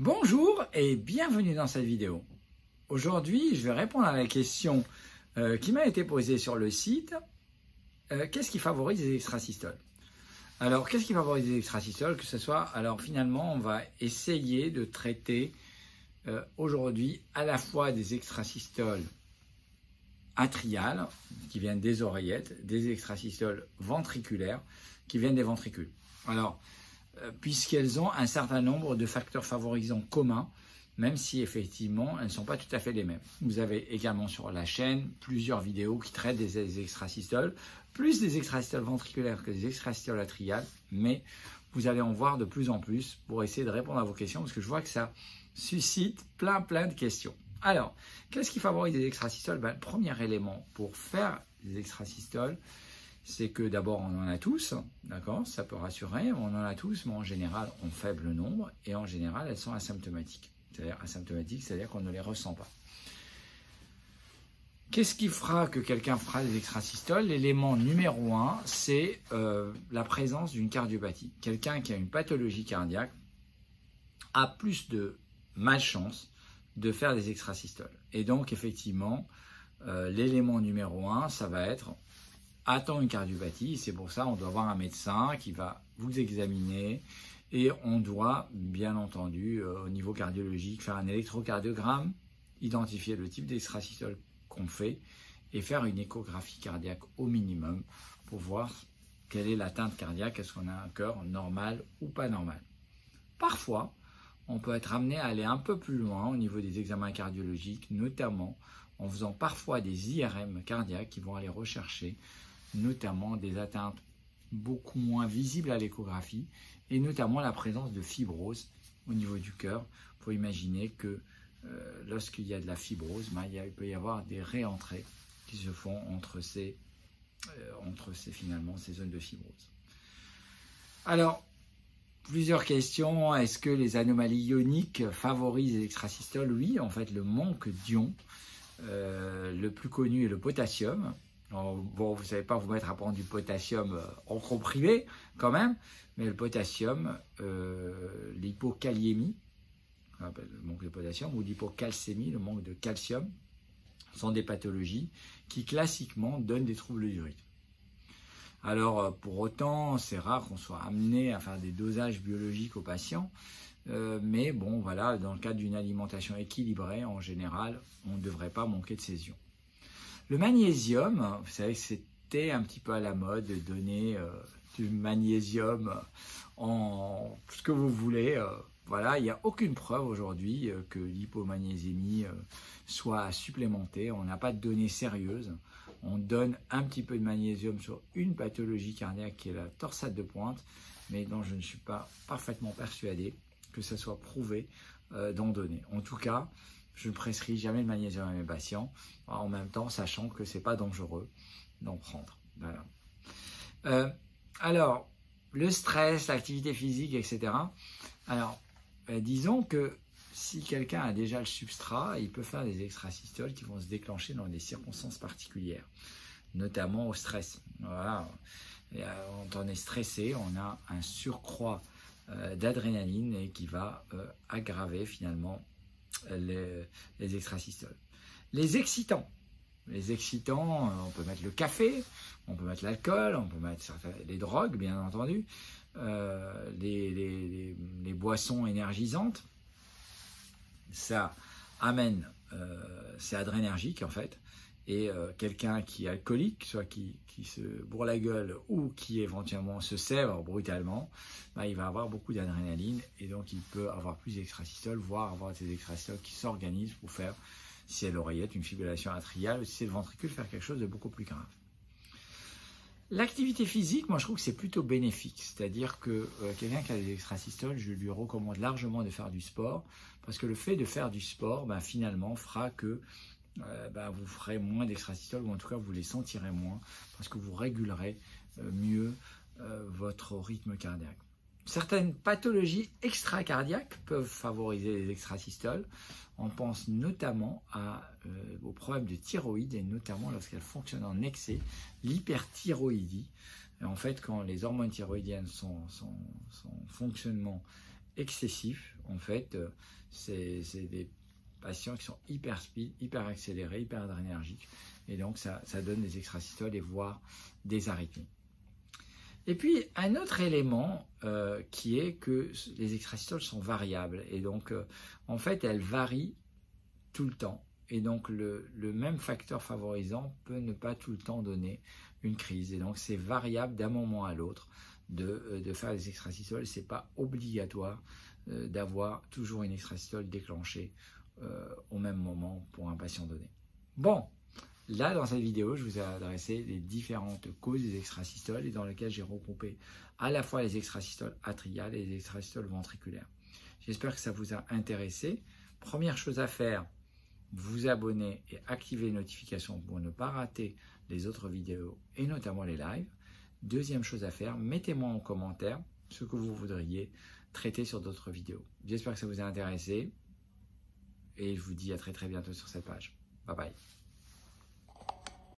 Bonjour et bienvenue dans cette vidéo. Aujourd'hui, je vais répondre à la question euh, qui m'a été posée sur le site. Euh, qu'est-ce qui favorise les extrasystoles Alors, qu'est-ce qui favorise les extrasystoles Que ce soit, alors finalement, on va essayer de traiter euh, aujourd'hui à la fois des extrasystoles atriales, qui viennent des oreillettes, des extrasystoles ventriculaires, qui viennent des ventricules. Alors, puisqu'elles ont un certain nombre de facteurs favorisants communs, même si effectivement elles ne sont pas tout à fait les mêmes. Vous avez également sur la chaîne plusieurs vidéos qui traitent des extrasystoles, plus des extrasystoles ventriculaires que des extrasystoles atriales, mais vous allez en voir de plus en plus pour essayer de répondre à vos questions, parce que je vois que ça suscite plein plein de questions. Alors, qu'est-ce qui favorise les extrasystoles? Ben, Le premier élément pour faire des extrasystoles, c'est que d'abord on en a tous, d'accord, ça peut rassurer, on en a tous, mais en général en faible nombre, et en général elles sont asymptomatiques. C'est-à-dire asymptomatiques, c'est-à-dire qu'on ne les ressent pas. Qu'est-ce qui fera que quelqu'un fera des extrasystoles L'élément numéro un, c'est euh, la présence d'une cardiopathie. Quelqu'un qui a une pathologie cardiaque a plus de malchance de faire des extrasystoles. Et donc, effectivement, euh, l'élément numéro un, ça va être attend une cardiopathie. C'est pour ça on doit avoir un médecin qui va vous examiner et on doit, bien entendu, euh, au niveau cardiologique, faire un électrocardiogramme, identifier le type d'extrasystole qu'on fait et faire une échographie cardiaque au minimum pour voir quelle est l'atteinte cardiaque, est-ce qu'on a un cœur normal ou pas normal. Parfois, on peut être amené à aller un peu plus loin au niveau des examens cardiologiques, notamment en faisant parfois des IRM cardiaques qui vont aller rechercher notamment des atteintes beaucoup moins visibles à l'échographie et notamment la présence de fibrose au niveau du cœur. Il faut imaginer que euh, lorsqu'il y a de la fibrose, ben, il, peut y avoir des réentrées qui se font entre ces, euh, entre ces, finalement, ces zones de fibrose. Alors, plusieurs questions. Est-ce que les anomalies ioniques favorisent les Oui, en fait, le manque d'ions, euh, le plus connu est le potassium, bon, vous ne savez pas vous mettre à prendre du potassium euh, en comprimé quand même, mais le potassium, euh, le manque de potassium, ou l'hypocalcémie, le manque de calcium, sont des pathologies qui classiquement donnent des troubles du rythme. Alors euh, pour autant, c'est rare qu'on soit amené à faire des dosages biologiques aux patients, mais bon voilà, dans le cadre d'une alimentation équilibrée, en général, on ne devrait pas manquer de ions. Le magnésium, vous savez c'était un petit peu à la mode de donner euh, du magnésium en ce que vous voulez. Euh, voilà, il n'y a aucune preuve aujourd'hui euh, que l'hypomagnésémie soit supplémentée. On n'a pas de données sérieuses. On donne un petit peu de magnésium sur une pathologie cardiaque qui est la torsade de pointe, mais dont je ne suis pas parfaitement persuadé que ça soit prouvé d'en donner. En tout cas, je ne prescris jamais le magnésium à mes patients, en même temps sachant que ce n'est pas dangereux d'en prendre. Euh, alors, le stress, l'activité physique, etc. Alors, euh, disons que si quelqu'un a déjà le substrat, il peut faire des extrasystoles qui vont se déclencher dans des circonstances particulières, notamment au stress. Voilà. Euh, quand on est stressé, on a un surcroît d'adrénaline qui va aggraver finalement les, les extrasystoles. Les excitants. Les excitants, euh, on peut mettre le café, on peut mettre l'alcool, on peut mettre les drogues, bien entendu, euh, les, boissons énergisantes. Ça amène, euh, c'est adrénergique en fait, et quelqu'un qui est alcoolique, soit qui, se bourre la gueule ou qui éventuellement se sèvre brutalement, bah, il va avoir beaucoup d'adrénaline et donc il peut avoir plus d'extrasystoles, voire avoir des extrasystoles qui s'organisent pour faire, si c'est l'oreillette, une fibrillation atriale, si c'est le ventricule, faire quelque chose de beaucoup plus grave. L'activité physique, moi je trouve que c'est plutôt bénéfique, c'est-à-dire que euh, quelqu'un qui a des extrasystoles, je lui recommande largement de faire du sport, parce que le fait de faire du sport, ben, finalement, fera que euh, bah, vous ferez moins d'extrasystoles, ou en tout cas vous les sentirez moins, parce que vous régulerez euh, mieux euh, votre rythme cardiaque. Certaines pathologies extracardiaques peuvent favoriser les extrasystoles. On pense notamment à, aux problèmes de thyroïde et notamment lorsqu'elles fonctionnent en excès, l'hyperthyroïdie. En fait, quand les hormones thyroïdiennes sont, en fonctionnement excessif. En fait, c'est des patients qui sont hyper speed, hyper accélérés, hyper adrénergiques. Et donc, ça, donne des extrasystoles et voire des arythmies. Et puis, un autre élément euh, qui est que les extrasystoles sont variables. Et donc, euh, en fait, elles varient tout le temps. Et donc, le, même facteur favorisant peut ne pas tout le temps donner une crise. Et donc, c'est variable d'un moment à l'autre de, euh, faire des extrasystoles. Ce n'est pas obligatoire d'avoir toujours une extrasystole déclenchée au même moment pour un patient donné. Bon, Là, dans cette vidéo, je vous ai adressé les différentes causes des extrasystoles et dans lesquelles j'ai regroupé à la fois les extrasystoles atriales et les extrasystoles ventriculaires. J'espère que ça vous a intéressé. Première chose à faire, vous abonner et activer les notifications pour ne pas rater les autres vidéos et notamment les lives. Deuxième chose à faire, mettez-moi en commentaire ce que vous voudriez traiter sur d'autres vidéos. J'espère que ça vous a intéressé et je vous dis à très très bientôt sur cette page. Bye bye.